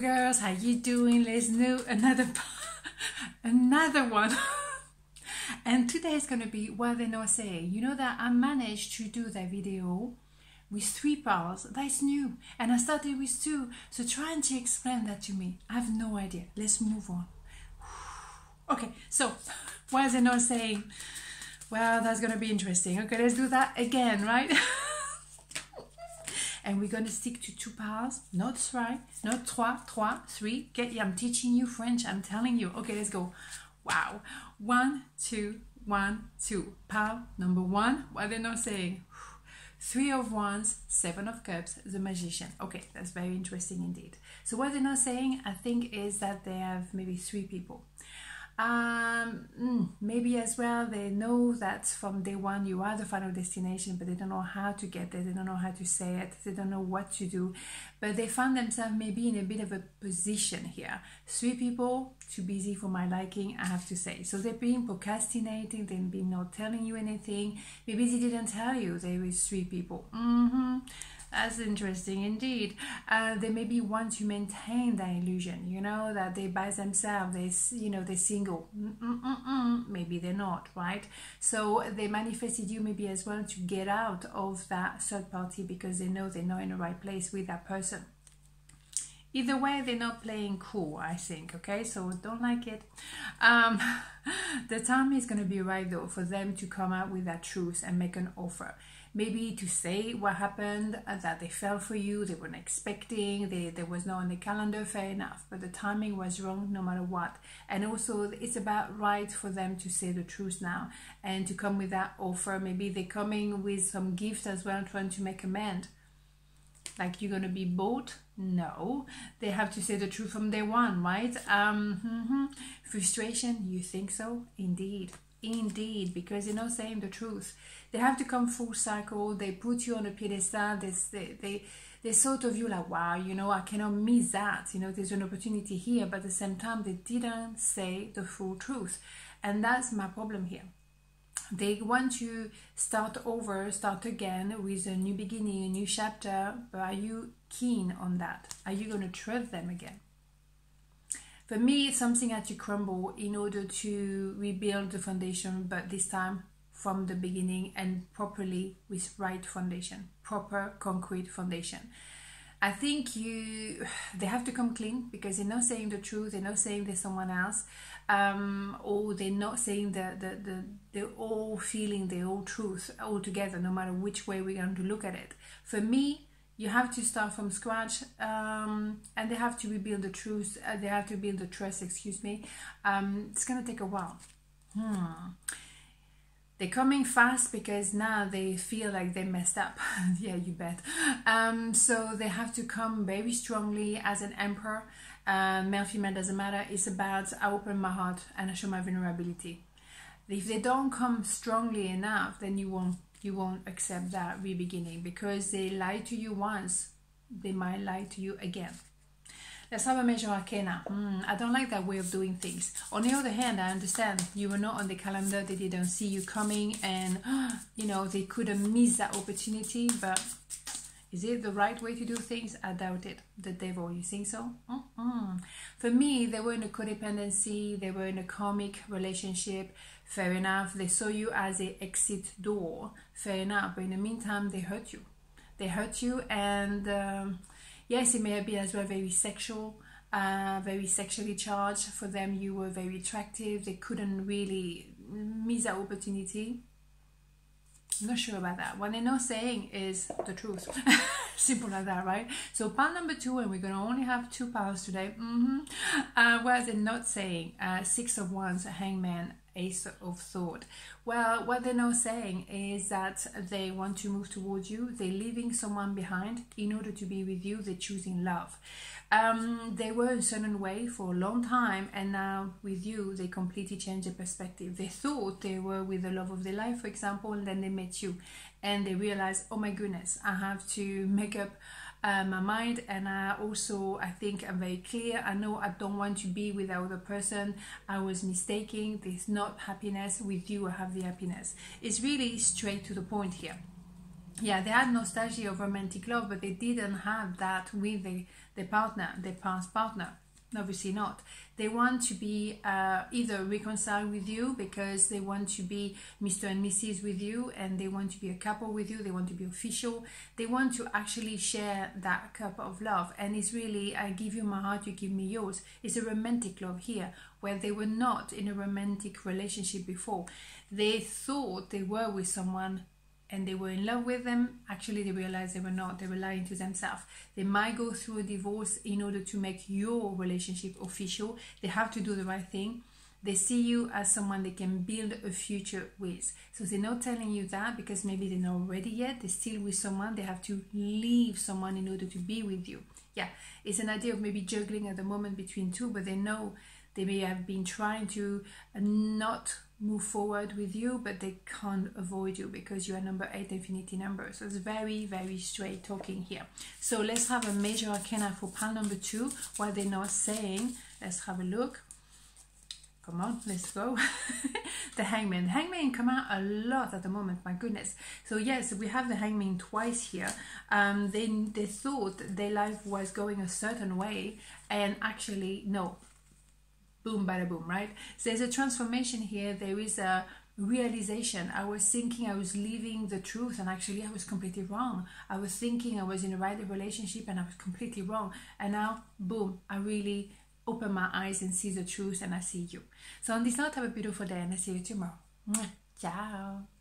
girls how you doing? Let's do another another one. And today is going to be what they're not saying you know that i managed to do that video with three parts that's new. And i started with two. So trying to explain that to me. I have no idea. Let's move on. Okay so is it not saying well that's going to be interesting. Okay let's do that again right and we're going to stick to two parts, not three, not trois, trois, three. Okay, I'm teaching you French, I'm telling you. Okay, let's go. Wow. One, two, one, two. Part number one, what they're not saying. Three of Wands, Seven of Cups, the Magician. Okay, that's very interesting indeed. So what they're not saying, I think, is that they have maybe three people. Uh, Um, mm, maybe as well they know that from day one you are the final destination, but they don't know how to get there. They don't know how to say it. They don't know what to do. But they find themselves maybe in a bit of a position here. Three people too busy for my liking, I have to say. So they've been procrastinating. They've been not telling you anything. Maybe they didn't tell you there were three people. Mm-hmm. That's interesting indeed. Uh, they maybe want to maintain that illusion, you know, that they by themselves, they, you know, they're single. Mm-mm-mm-mm. Maybe they're not, right? So they manifested you maybe as well to get out of that third party because they know they're not in the right place with that person. Either way, they're not playing cool, I think, okay? So don't like it. Um, the time is going to be right, though, for them to come out with that truth and make an offer. Maybe to say what happened uh, that they fell for you they weren't expecting they, there was no on the calendar fair enough. But the timing was wrong no matter what. And also it's about right for them to say the truth now and to come with that offer. Maybe they're coming with some gift as well trying to make amend like you're gonna be bought? No. They have to say the truth from day one right? Um mm-hmm. frustration? You think so? Indeed. Indeed. Because you're not saying the truth. They have to come full circle. They put you on a pedestal. They, they, they, they sort of you like wow you know i cannot miss that. You know there's an opportunity here. But at the same time they didn't say the full truth. And that's my problem here they want to start over start again with a new beginning a new chapter. But are you keen on that? Are you going to trust them again? For me, it's something had to crumble in order to rebuild the foundation, but this time from the beginning and properly with right foundation, proper concrete foundation. I think you they have to come clean because they're not saying the truth, they're not saying there's someone else, um, or they're not saying the, the, the they're all feeling the all truth all together, no matter which way we're going to look at it. For me, you have to start from scratch um, and they have to rebuild the truth uh, they have to build the trust excuse me um, it's gonna take a while hmm. They're coming fast because now they feel like they messed up. Yeah you bet. Um, so they have to come very strongly as an emperor. Uh, male female doesn't matter. It's about i open my heart and i show my vulnerability. If they don't come strongly enough then you won't you won't accept that re-beginning because they lied to you once they might lie to you again let's have a major arcana mm, i don't like that way of doing things on the other hand i understand you were not on the calendar they didn't see you coming and you know they could have missed that opportunity but is it the right way to do things? I doubt it. The devil, you think so? Mm-mm. For me, they were in a codependency, they were in a karmic relationship. Fair enough. They saw you as a exit door. Fair enough. But in the meantime, they hurt you. They hurt you, and um, yes, it may have been as well very sexual. Uh, very sexually charged for them you were very attractive they couldn't really miss that opportunity I'm not sure about that. What they're not saying is the truth. Simple like that, right? So part number two, and we're going to only have two powers today. Mm-hmm. Uh, what they're not saying, uh, six of wands, hangman, ace of sword. Well, what they're now saying is that they want to move towards you. They're leaving someone behind in order to be with you. They're choosing love um, they were in a certain way for a long time and now with you they completely change their perspective they thought they were with the love of their life for example and then they met you and they realized oh my goodness i have to make up uh, my mind and I also I think I'm very clear. I know I don't want to be with other person. I was mistaken there's not happiness with you. I have the happiness. It's really straight to the point here. Yeah they had nostalgia of romantic love but they didn't have that with the the partner, the past partner. Obviously not. They want to be uh, either reconciled with you because they want to be Mr. and Mrs. with you and they want to be a couple with you. They want to be official. They want to actually share that cup of love. And it's really, I give you my heart, you give me yours. It's a romantic love here where they were not in a romantic relationship before. They thought they were with someone and they were in love with them, actually they realized they were not. They were lying to themselves. They might go through a divorce in order to make your relationship official. They have to do the right thing. They see you as someone they can build a future with. So they're not telling you that because maybe they're not ready yet. They're still with someone. They have to leave someone in order to be with you. Yeah, it's an idea of maybe juggling at the moment between two, but they know they may have been trying to not move forward with you, but they can't avoid you because you are number eight infinity number. So it's very, very straight talking here. So let's have a major arcana for pile number two. What they're not saying. Let's have a look. Come on, let's go. the hangman. Hangman come out a lot at the moment, my goodness. So yes, we have the hangman twice here. Um, they, they thought their life was going a certain way and actually, no, boom bada boom right? So there's a transformation here. There is a realization. I was thinking i was living the truth and actually i was completely wrong. I was thinking i was in the right relationship and i was completely wrong. And now boom i really open my eyes and see the truth and i see you. So on this note have a beautiful day and i see you tomorrow. Ciao